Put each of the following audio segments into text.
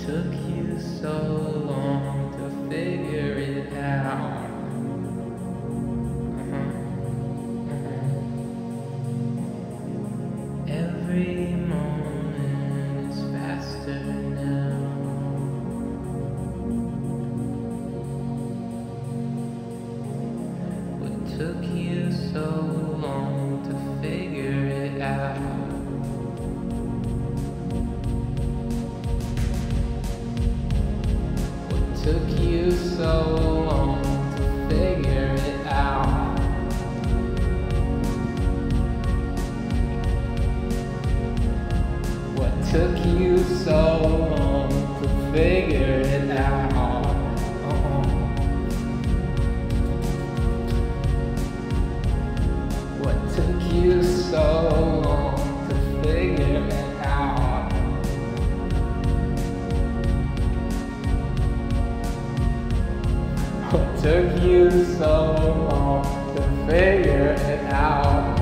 you so long to figure it out. Uh-huh. Uh-huh. Every moment is faster now. What took you so long so long to figure it out? Uh-uh. What took you so long to figure it out? What took you so long to figure it out?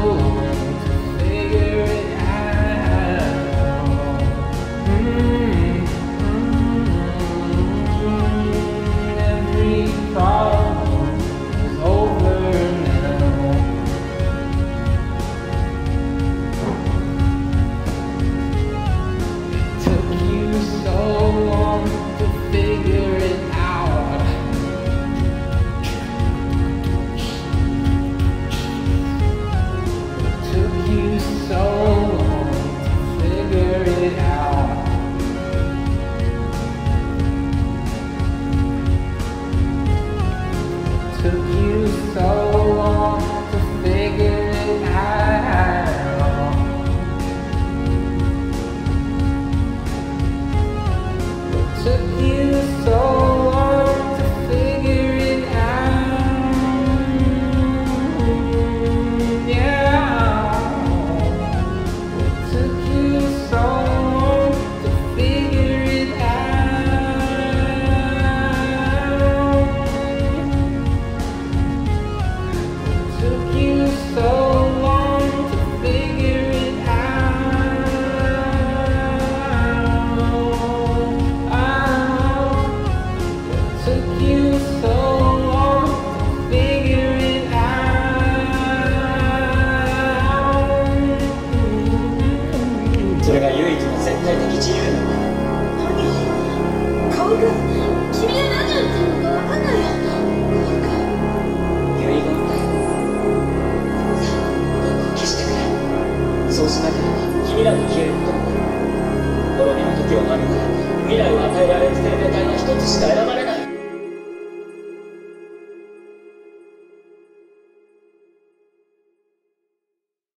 took you so long to figure it out. 絶対的自由なんだ何顔が君が何を言ってるのか分かんないよ。遺言だよさあここを消してくれそうしなければ君らが消えることになる滅びの時を免れ未来を与えられる生命体は一つしか選ばれない